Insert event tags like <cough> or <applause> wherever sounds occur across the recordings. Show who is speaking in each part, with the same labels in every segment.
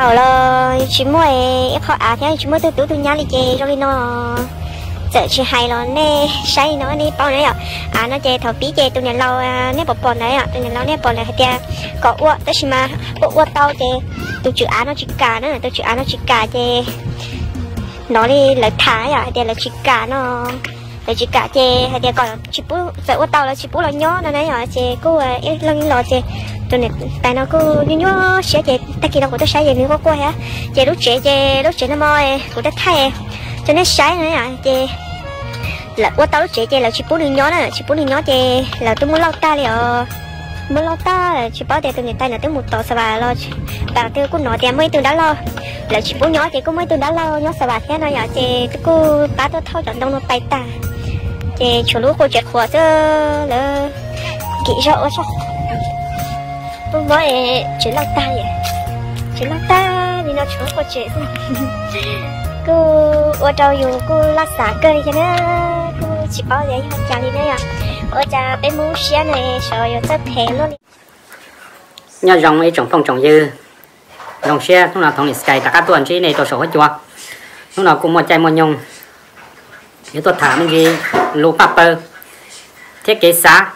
Speaker 1: ờ là chỉ mua họ à theo chỉ mua từ từ từ nhà đi chơi rồi nó giờ chỉ hay lo nè, say nó nè bao này à à nó chơi thầu bí chơi tụi nhà lâu nè bỏ bỏ này à tụi nhà lâu nè bỏ này, hay có uất tới mà uất tao chơi tụi chữ á nó chỉ cả nữa, tụi chữ á nó chỉ cả chơi nó đi là thái à hay là chỉ cả nó là chỉ cả chơi hay còn chị bú sợ ô tàu là chị bú là nhó nó này à chơi cô ờ, ấy lần lo chơi cho nên tại nó cứ như nhó sẽ chơi ta kia đâu có tới sai gì nữa có qua hả? Chơi lúc trẻ chơi lúc trẻ nó mỏi e, cũng tới thay e. cho nên sai nữa à chị là ô tàu lúc chị chị là chị bố đi nhỏ nè chị bố đi nhỏ chị là tôi muốn lau ta liền ờ, muốn lo ta là chị bảo để tôi người ta là tôi một tổ sao bà lo bà tôi cũng nói tiền mới từ đã lo. Là chị bố nhỏ chị cũng mới từ đã lo nhỏ sao bà thế này à chị tôi cứ bà tôi thâu chọn đông nó tay ta chị chủ lúc cô chặt khóa cho là kỹ rõ sao tôi nói chị lau ta vậy? Chị lau ta thì nó chủ <laughs> cô chế cô ở đâu dù cô lắc xả cơ đi cho nó. Cô chỉ bảo vậy, không chào đi nữa à. Ở cha bé muốn xe này, sợ rồi tất thể luôn.
Speaker 2: Nhà rồng ấy, trồng phong, trồng dư. Rồng xe lúc nào thằng này sky cả các tuần chỉ này tôi sổ hết chưa lúc nào cũng mua chai mua nhung nếu tôi thả mình gì lũ paper, thiết kế xá,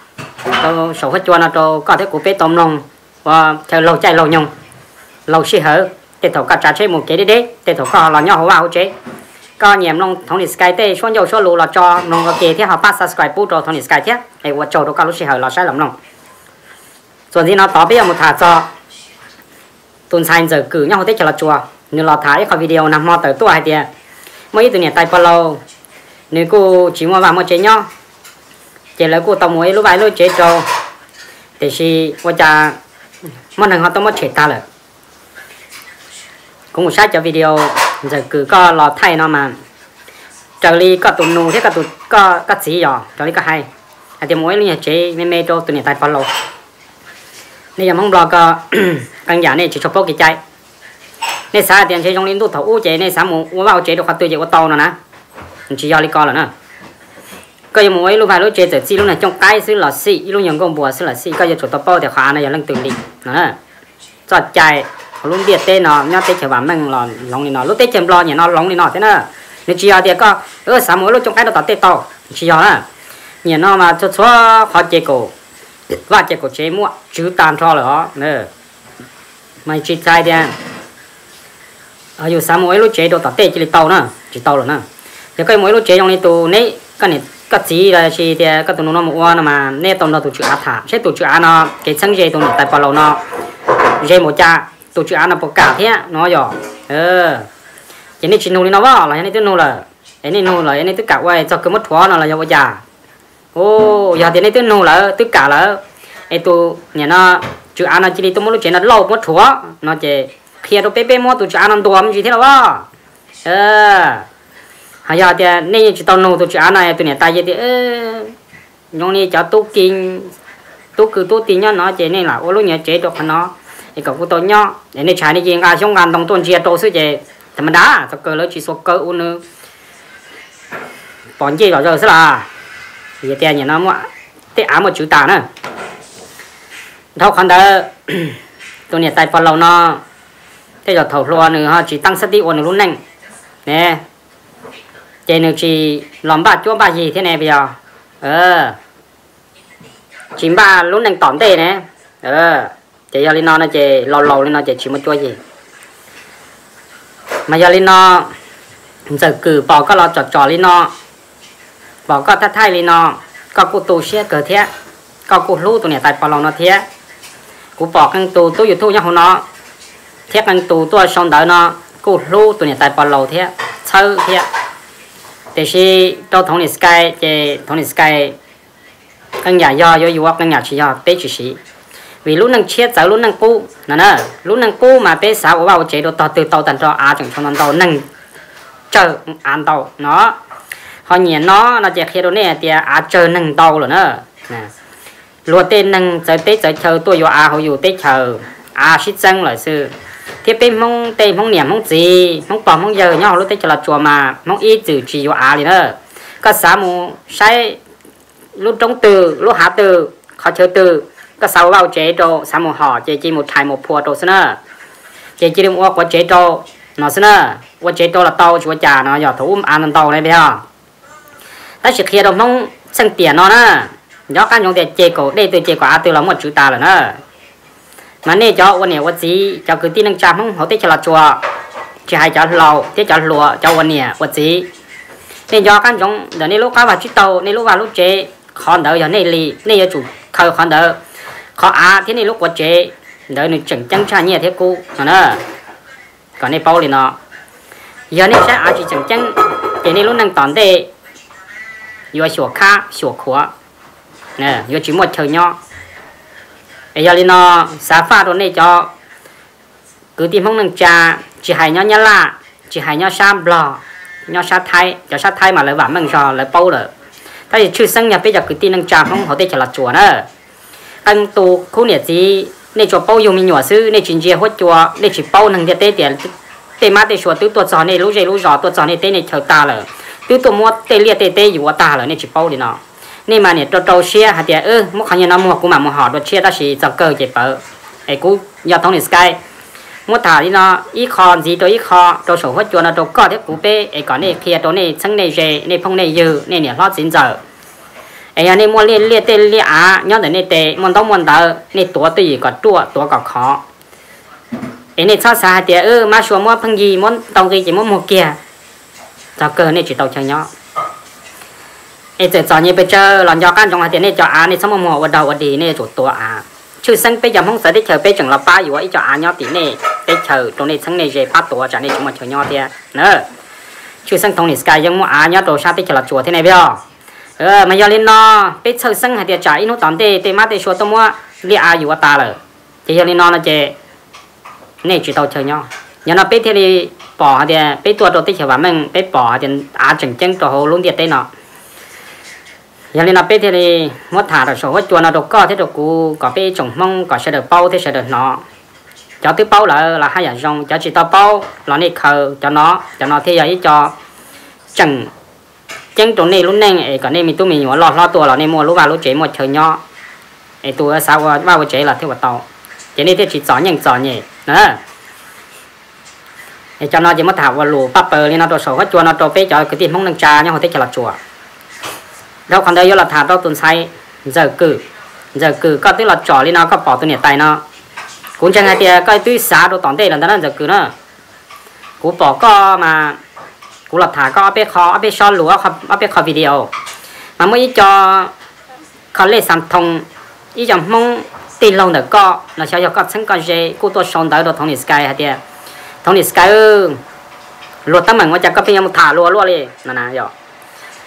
Speaker 2: tôi sổ hết cho nó tôi có thể của bé tôm nông và theo lâu chạy lâu nhung lâu xí hở, để thổ cả trả chế một kế đi đấy để thầu kho là nhỏ hóa hậu chế. Có nhiều nông thông đi sky tê, xuống dầu số lũ là cho, nông có kế thế họ bắt subscribe bút rồi thống đi sky thế. Để qua chỗ tôi có lúc xí hở là sai lầm nông rồi thì nó tỏ bây giờ một thả cho tuần sai giờ cử nhau hết cho là chùa. Như là thái khỏi video nằm mò tới tuổi thì mới từ nhà tay polo nếu cô chỉ mua vào một chế nhau chế lấy cô tao mua lúc vài lúc chế cho thì si qua cha món hàng họ tao mất chế ta rồi cũng một sát cho video giờ cứ có lò thay nó mà. Trở đi có tụi nụ thế có tụi, có có gì rồi trở đi có hay. À thì mỗi lần chế mê mê cho tụi này tay follow. Nên giờ mong lo có căn nhà này chỉ cho bố cái chạy nên sao tiền chế trong liên tục thấu chế nên sao muốn vào chế được khoảng tôi chế có to nữa nè chỉ do đi co rồi nè cái những mỗi lúc phải lúc chơi tự chỉ lúc này, trong cái xứ là xị, lúc nhường công bùa xứ là xị cái những chỗ tập bao thì khá này giờ lần từng đi nè cho chạy luôn biết tên nó nhá tên chờ bám mình là lòng nó lúc tên chơi lo nhỉ, nó lòng nó thế nè nếu chỉ thì có ở sáng mỗi lúc trong cái đó tao tên tao chỉ nè nhỉ, nó mà cho cho khó chơi cổ. Và chơi cổ chế mua, chứ tàn cho rồi nè. Mày chỉ sai đi ở dù sáng mỗi lúc chế đồ tao tên chỉ tao nè. Chỉ tao rồi nè thì cái mỗi lúc chế trong này tụ nấy cái này cái gì là chỉ thì cái tụ nó một quan mà nấy tao nó tụ chữ áp thả sẽ tụ chữ nó cái chân dây tụ này tại bao lâu nó. Dây một cha tụ chữ ăn nó bọc cả thế nó giờ ờ. Cái này chỉ nuôi nó vào là cái này tôi nô là cái này nô là cái này tất cả quay cho cái mất thua nó là do bây giờ ô giờ cái này tôi nô là tất cả là cái tụ nhà nó chữ ăn nó chỉ đi tôi muốn lúc chế nó lâu mất thua, nó chỉ khi tôi bé bé mua tụ chức ăn làm đồ gì thế nào đó ờ hay giờ thì nên chỉ tao nuôi tổ chức ăn này tôi nhà tay thì nhóm này cho tôi kinh tôi cứ tôi tin nhá nó chế nên là ô lúc nhà chế được nó. Thì cậu cũng tôi nhá để nên trái này riêng, ai trong ngàn đồng tuần chia tổ sư chế thầm đá thật cơ lỡ chỉ số cơ u nữa bọn gì rồi sẽ là, thì tiền nhà nó mà thế ám một chữ tả nữa. Thâu khăn đó tôi này tay phần lâu nó. Thế giờ thầu luôn nữa ha, chỉ tăng sát đi ổn luôn nhanh nè chạy nước chỉ làm bà chua bà gì thế này bây giờ? Ờ. Chính bà luôn đang tỏm tề này, ờ. Chị giờ lên nó nó chị lâu lâu lên nó chị chỉ một chua gì. Mà giờ lên nó giờ cử bỏ có lo trò trò lên nó. Bỏ có thắt thay lên nó. Có cụ tù xe cờ thế có cụ lú tụi này tại bỏ lòng nó thế cụ bỏ căn tù tôi youtube nhau nó. Thế căn tù tôi xong đỡ nó. Cụ lú tụi này tại bỏ lâu thế sơ thế thì khi tôi thống này sky thì thống này sky căn nhà do do yêu căn nhà chỉ do tế chỉ sĩ vì lúc năng chết giờ lúc năng cũ nè nè lúc năng cũ mà bé sáu của bao chế độ tàu từ tàu tận cho à chẳng trong tàu năng chờ an tàu nó họ nhìn nó nó chỉ khi đó nè thì à chờ năng tàu rồi nữa nè luôn tên năng chờ tết chờ tôi vô à tết chờ à xích chân là sư thế bên mong tây mong niệm mong gì mong bỏ mong giờ nhau lúc tây cho là chùa mà mong y chữ chỉ vào á liền đó có sáu mù sai lúc trong từ lúc hạ từ khó chơi từ có sáu vào chế độ sáu mù họ chế chỉ một thai một phùa đồ xin nữa chế chỉ đừng qua của chế độ nó xin nữa qua chế độ là tàu chúa già nó giờ thủ ăn tàu này bây giờ ta chỉ khi đó mong sang tiền nó nữa nhớ các nhóm để chế cổ đây tôi chế quả từ là một chữ ta rồi nữa mà nè cho quan nè quan gì cho cứ tin năng chạm không? Họ tết cho là chùa. Chỉ hai cho lầu tết cho lùa cho quan nè quan gì nè cho căn giống giờ nè lúc cá vào chiếc tàu nè lúc vào lúc chế còn đỡ, giờ nè lì nè giờ chủ khơi còn đỡ. Khó à thế nè lúc quan chế đỡ nè chỉnh chăng cha nhẹ thế cô nó nè còn nè bao liền nó giờ nè sẽ à chỉ chỉnh chăng thế nè lúc năng tòn tệ vừa sủa kha, sủa khóa nè, vừa chỉ một trời nhỏ bây giờ nó xả pha rồi này cho. Cứ tìm không năng trà, chỉ hay nhau nhá là chỉ hay nhau sam bò nhau sa thay cho sa thay mà lại vả mình cho lại bao rồi. Ta chỉ chưa sinh nhà bây giờ cứ tin năng trà không, họ đây chỉ là chùa nữa. Anh tu khu nhiệt gì nên cho bao dùng mình nhỏ sư nên chuyện gì hết chùa nên chỉ bao năng địa tế tiền. Tế má tế chùa, tứ tuột giò này lũ dây lũ giò, tuột giò này tế này chờ ta rồi tứ tuột mua tế liệt tế ta rồi nên chỉ bao đi nào nên mà nè trâu trâu xe hạt địa ư ừ, một khả năng nó mua cũng mà mua họ đột xe đó chỉ cho cơ chỉ bờ ấy cú giao thông sky. Mua thả đi nó ít kho gì tôi ít kho tôi sổ hết chùa nó tôi có thế cú bê. Ấy còn này kia tôi này sang này rề này phong này dư này nè lót chín giờ ấy này mua liên liên tên liên á nhớ đến này tệ muốn đâu muốn đâu, này tua tùy có tua tua có khó. Ấy này sao sao địa ư mà xuống mua phong gì muốn tàu gì chỉ muốn một kia cho cơ này chỉ tàu chơi nhỏ ấy giờ cho như bây giờ làm cho các trong hai tiền này cho á này xong mua vào đầu đi này chủ tua á chứ sinh bây giờ không sợ đi chờ bây giờ là ba yếu ấy cho á nhỏ tí này bây chờ trong này sinh này về ba tuổi, cho này chúng mà chờ nhau thế nữa chứ sinh trong này sky giống mua á nhau đồ sao bây giờ là chùa thế này bây giờ ờ mà giờ lên nó bây giờ sinh hai tiền trả nó tạm tê tê má tê số tôi mua li á yếu ta rồi chỉ giờ lên nó là chỉ này chỉ tàu chờ nhỏ nó bây thế đi bỏ hai bây tua đồ tích chờ vào mình bây bỏ hai tiền á chừng đồ luôn tiền tê nó giờ lên là thì mất thả rồi số hết chuột nó được co, thế được cú, có bây trồng mong có sẽ được bao, thế sẽ được nó cho thứ bao là là hai dạng rong cho chỉ tao bao là này khờ, cho nó cho nó thế ấy cho chẳng. Chân chỗ này lúc này ấy cái này mình tụi mình lo lo tua là này mua, lúc vào lúc chế một chơi nhỏ ấy tụi sao vào vào chế là thế vào tàu chế này thì chỉ chọn những chọn nhỉ nữa cho nó chỉ mất thả vào lù, bắp bờ lên nó đồ số hết chuột nó đồ bây cho cái tiền mong nâng trà nhau họ thích cho là chùa đâu còn đây là thả đâu tuần sai giờ cử giờ cử, có tức là trò lên nó, có bỏ tuần này tay nó. Cũng chẳng hay thì cái tuy xả đồ tòn đây là nó giờ cử nữa cũng bỏ có mà cũng là thả có bé khó bé so lúa khó bé khó video. Mà mới cho khó lấy sản thông ý rằng mong tiền lâu được có là sao cho có sinh con dễ cũng tôi sống tới đồ thông sky hay thì thông sky ư luật tâm mình mà chẳng có phim thả lúa lúa đi nè nè rồi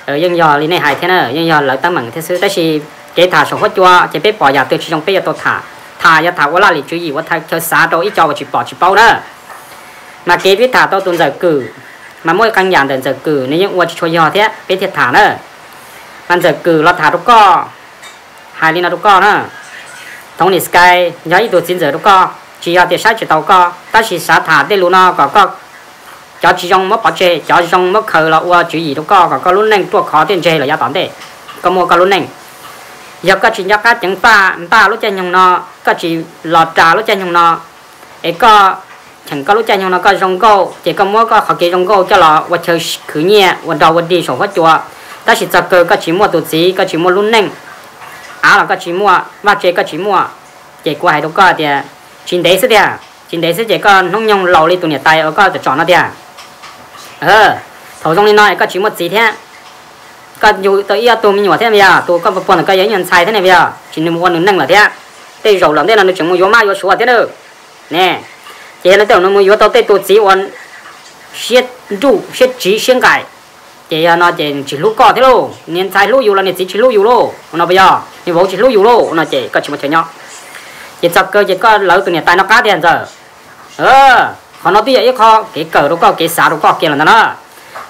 Speaker 2: ở dân giờ lý này hại thế nào dân giờ lợi tăng bằng thế sư đó là cái thả số hết chua chỉ biết bỏ nhà tôi chỉ trong bây giờ tôi thả thả giờ thả qua là lý chú ý qua thả cho xã đâu ít cho chỉ bỏ chỉ bao đó mà cái biết thả tôi tuần giờ cử mà mỗi căn nhà đến giờ cử nếu những qua cho giờ thế biết thiệt thả nữa mà giờ cử là thả đâu có hai lý nào đâu có nữa thông lý sky giờ ít tuổi chín giờ đâu có chỉ là tiền sai chỉ tàu có ta chỉ xã thả để luôn nó có có cho chỉ trong mất bảo chế cho trong mất khờ là ua chữ gì đâu có. Có có luôn neng tua khó tiền chế là giá tóm đấy có mua có lúc neng giờ có chỉ nhắc cái chẳng ta ta lúc chơi nhung nó có chỉ lọt trà lúc chơi nhung nó ấy có, chẳng có lúc chơi nhung nó có rong câu chỉ có mua có khó kỳ rong câu cho là vật chơi khử nhẹ vật đầu vật đi sổ phát chùa. Ta chỉ cho cơ có chỉ mua tổ chí có chỉ mua lúc neng à là có chỉ mua và chế có chỉ mua. Chế qua hai đâu có thì à. chính đấy sẽ đi à. chính đấy sẽ chỉ có nông nhung lâu đi tụi nhà tay ở có để chọn nó đi ờ thầu trong nói có chỉ một gì thế. Có dù tới yêu tôi mình nhỏ thế bây giờ tôi có một phần cái giấy nhận sai thế này bây giờ. Chỉ nên một năng là thế. Đây rồi làm thế là nó chẳng mua yếu mà yếu số thế nữa, nè chỉ là tiểu nó mua yếu tao tây tôi chỉ want xét đủ xét chỉ xét cái chỉ là nó chỉ chỉ lúc có thế luôn. Nên sai lúc yếu là nên chỉ chỉ lúc yếu luôn. Nó bây giờ nhưng bố chỉ lúc yếu luôn. Nó chỉ có chỉ một chuyện nhỏ. Chỉ cho cơ chỉ có lỡ từ nhà tay nó cá tiền giờ. Ờ khó nói bây giờ khó cái cờ đó có, cái xả đó có, kia là nó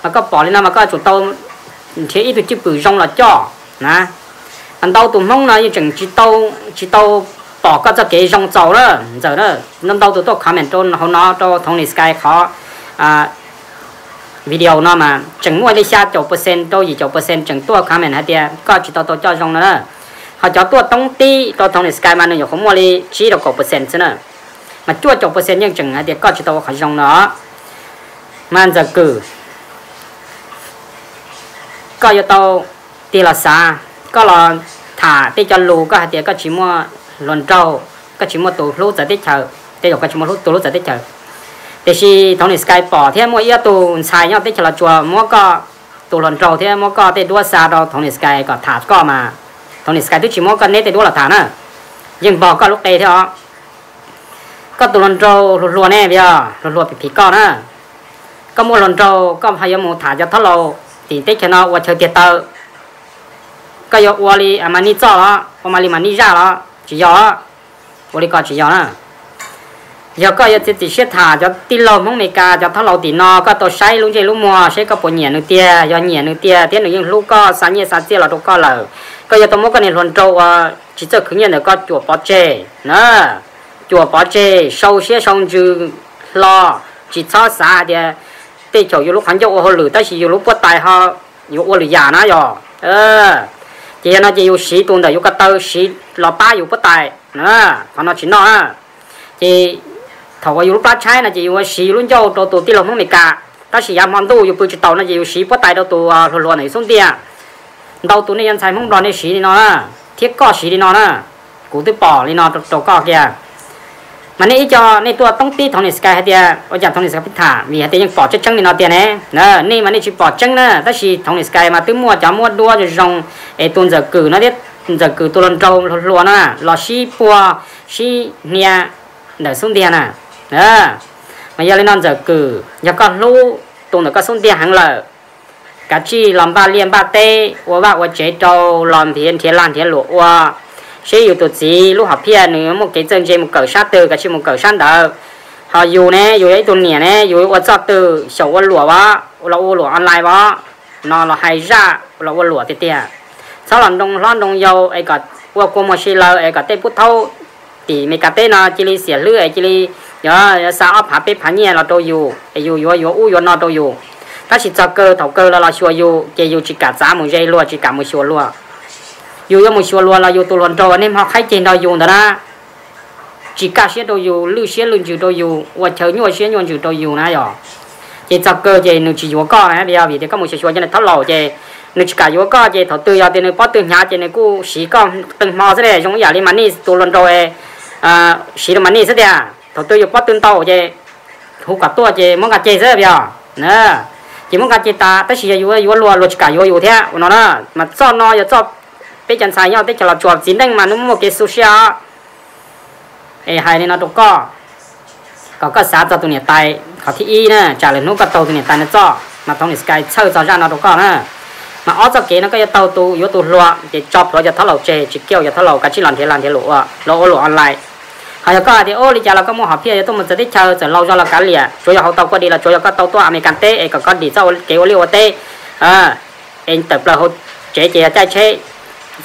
Speaker 2: mà có bỏ lên nào mà có chủ tàu, thế ít chứ bự rong là cho, nè. Anh tàu tụi mong là như chẳng chỉ tàu chỉ tàu bỏ cái cho cái rong tàu đó, giờ đó. Năm tàu tụi tôi comment cho họ nó cho thông sky khó à video nó mà chẳng mua đi xa chục percent đâu gì chục percent chừng tua comment hay tiền có chỉ tàu tôi cho rong nữa họ cho tua tông ti tôi thông sky mà nó không mua đi chỉ được chục percent nữa mà chua chọc bơ sen nhưng hạn thì có chỉ tao khỏi trong nó. Mang giờ cử. Có cho tao đi là xa có là thả đi cho lù, có hạt tiền có chỉ mua luận trâu có chỉ mua tủ lú giờ đi chờ đi có chỉ mua tủ lú giờ đi chờ thì khi thằng này sky bỏ thế, mua ít tủ xài nhau đi chờ là chùa, mua có tủ luận trâu thế, mua có đi đua xa đâu thằng này sky có thả có mà. Thằng này sky tôi chỉ mua có nét đi đua là thả nữa nhưng bỏ có lúc đây thế có tụ lần trâu lùa lùa nè bây giờ lùa lùa bị phí con á có mua lần trâu, có hay mua thả cho thắt lô, thì tết cho nó, qua chơi tiệt tơ. Có yo qua đi à mà ni cho đó mà đi mà ni ra đó, chỉ yo qua đi có chỉ yo nè giờ có yo sẽ thả cho tí lô mong mày cả cho thắt lô thì nó có tổ sai luôn chơi, luôn mua, sẽ có bộ nhện nữa tia, do nhện nữa tia tia nữa nhưng lúc có sáng nhẹ sáng tia là đâu có lờ. Có yo tôi mua cái này lần trâu à, chỉ cho khứ nhận được có chuột bó chè nè chùa bỏ chê sâu xe xong chứ lo chỉ cho xa thì tê chỗ yêu lúc hắn cho ô lử ta chỉ yêu lúc bắt tài họ yêu ô lử giả nó rồi ờ chỉ nó chỉ yêu sĩ tuần đó yêu cái tơ sĩ lọ ba yêu bắt tài nữa còn nó chỉ nó à chỉ thầu yêu lúc bắt trái là chỉ yêu sĩ luôn cho tổ tổ tiên lòng không cả ta chỉ làm món đồ yêu bự chỉ tàu là chỉ yêu sĩ bắt tài đâu tổ rồi rồi này xuống tiền đâu tổ này anh sai không đòn này sĩ đi nó thiết có sĩ đi nó nè cú tôi bỏ đi nó tổ có kìa มันนี่จอในตัวต้องตีทองนิสกายเฮียอาจารย์ทองนิสกายพิธามีเฮียยังปอดจังนี่นอเตียนะเนอนี่มันนี่ชีปอดจังนะถ้าชีทองนิสกายมาตื้อมัวจะมัวดัวจะจงไอตุนจะกือนะเด็ดจะกือตัวลนโจลัวนะลอชีปัวชีเนียเดี๋ยวสุ่มเดียนะเนอมันยาเลนอนจะกืออยากก็รู้ตุนเดี๋ยวก็สุ่มเดียหังเลยกะชีลำบาเลียนบาเต้ว่าว่าว่าเจ๊โจลอนเทียนเทียนลานเทียนหลวว่า sẽ yêu tụt gì lúc học phía nữa một cái chân chơi một cỡ sát từ cái chuyện một cỡ sát đó họ yêu nè yêu ấy tuần nè nè yêu ở cho từ sầu ở lúa quá là ô lúa online quá nó là hay ra là ô lúa tiệt tiệt sau lần đông lần đông yêu ấy cả qua qua một xí lơ ấy cả tết bút thâu thì mấy cái tết nó chỉ li xỉa lưỡi chỉ li nhớ sao ấp hạ bếp hạ nhẹ là tôi yêu yêu yêu yêu u yêu nó tôi yêu ta chỉ cho cơ thầu cơ là là xua yêu chỉ yêu chỉ cả giá một giây luôn chỉ cả một xua luôn dù có một số luôn là dù tụ luận trò nên họ khai trên đó dùng đó ra. Chỉ cả xe đồ dù lưu xe luôn chịu đồ dù và chờ nhau xe nhau chịu đồ dù này rồi chỉ cho cơ chỉ nó chỉ vô co này bây giờ vì thế có một số cho nên thắt lầu chỉ nó chỉ cả vô co chỉ thầu tư giờ thì nó bắt từ nhà chỉ nó cứ xí con từng mò thế này giống như là mani, tụ luận trò à xí là ní thế đấy à. Thầu tư giờ bắt từ tàu chỉ hú cả tua chỉ mong cả chỉ thế bây giờ. Nè. Chỉ mong cả chỉ ta tới xí vô vô luôn luôn chỉ cả vô vô thế à. nó nè mà cho nó, giờ cho bây giờ sai nhau tới cho là chuột chín đánh mà nó một cái sushi à ê, hai nên nó đâu có có cái xã cho tụi này tay. Có thi y nè trả lời nó có tàu tụi này tay nó cho. Mà thông này sky chơi cho ra nó đâu có nè. Mà ở cho kia nó cái tàu tu yếu tàu loa để chọc rồi cho tháo lầu chè, chỉ kêu cho tháo lầu cả chỉ làm thế làm thế lụa. Lỗ, lụa online. Hay có thì ô, đi chả là có một học phía tôi mình sẽ đi chơi sẽ lâu cho là cá lìa. Chỗ hậu tàu qua đi là chỗ có tàu to American tê có con đi sau kéo liêu tê. À em tập là họ chế chế chạy chế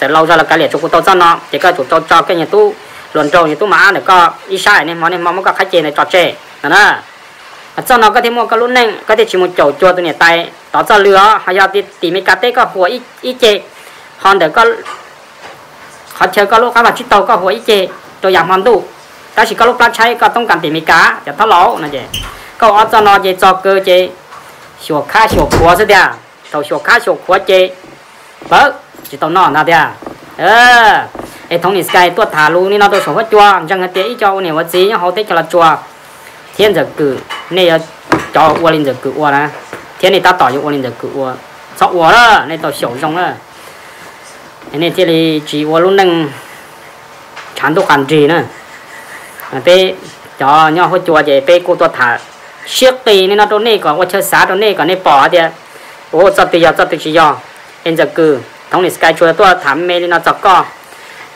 Speaker 2: sẽ lâu ra là cái liệt chúng tôi cho nó. Thì các chúng tôi cho cái nhà tu luận trâu nhà tu mà để có y sai này, món này mong có khách chè này trò chè là đó cho nó có thể mua cái lúc này, có thể chỉ một chỗ chùa tôi nhà tay, đó cho lửa, hay là tìm mấy cá tê có hùa ít ít chè. Còn để có họ chơi có lúc các bạn chít tàu có hùa ít chè, tôi giảm hoàn tu ta chỉ có lúc ta cháy, có tông cần tìm mấy cá để tháo lỗ là vậy. Câu ở cho nó về cho cơ chế. Sửa khá sửa khóa sẽ đẻ tàu sửa khá sửa khóa chế bớt chỉ tao nọ nào đấy ờ ấy thông ni sky tuột thả luôn ni nó tôi sống hết chua chẳng hạn tiếc cho này vật gì nhá họ tết cho là chua thiên giờ cử này cho uo linh giờ cử uo nè thiên này ta tỏ cho uo linh giờ cử uo sợ uo đó này tao xỉu rong đó này thiên này chỉ uo luôn đang chán đồ cản gì nữa bé cho nhau hết chua vậy bé cô tuột thả siết tì nên nó đồ này còn uo chơi xá đồ này còn này bỏ đi ô sao tì giờ sao tì chỉ giờ em giờ cử thông này sky chùa tôi thảm mê nó chọc co.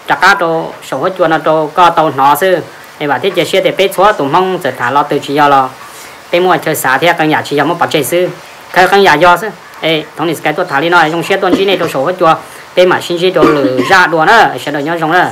Speaker 2: Chặt cá đồ sổ hết chùa nó đồ co tàu nó sư. Em bảo thế chỉ xe để bé chúa tụi mong sẽ thả lo từ chỉ lo. Bé mua chơi xả thế căn nhà chỉ muốn bắt chơi sư. Cái căn nhà do sư. Ê thông này sky tôi thả đi nó trong xe tuần chỉ này đồ sổ hết chùa. Bé mà xin chỉ đồ lửa ra đồ nữa sẽ đồ nhau rong nữa